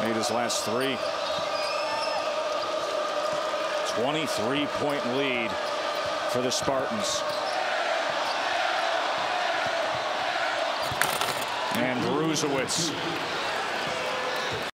Made his last three. 23 point lead for the Spartans. And Brusewitz